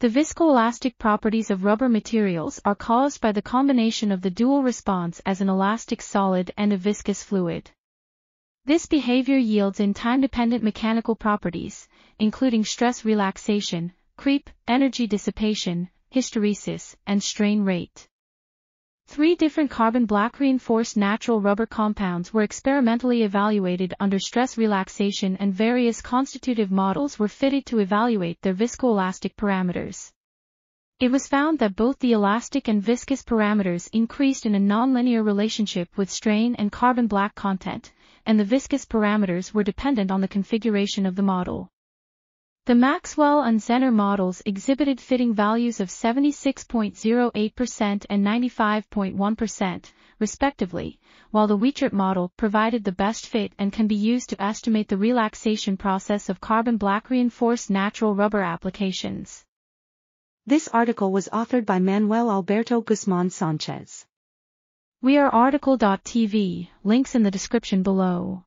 The viscoelastic properties of rubber materials are caused by the combination of the dual response as an elastic solid and a viscous fluid. This behavior yields in time-dependent mechanical properties, including stress relaxation, creep, energy dissipation, hysteresis, and strain rate. Three different carbon black reinforced natural rubber compounds were experimentally evaluated under stress relaxation and various constitutive models were fitted to evaluate their viscoelastic parameters. It was found that both the elastic and viscous parameters increased in a nonlinear relationship with strain and carbon black content, and the viscous parameters were dependent on the configuration of the model. The Maxwell and Zener models exhibited fitting values of 76.08% and 95.1%, respectively, while the Wiechert model provided the best fit and can be used to estimate the relaxation process of carbon black reinforced natural rubber applications. This article was authored by Manuel Alberto Guzman Sanchez. We are RTCL.TV, links in the description below.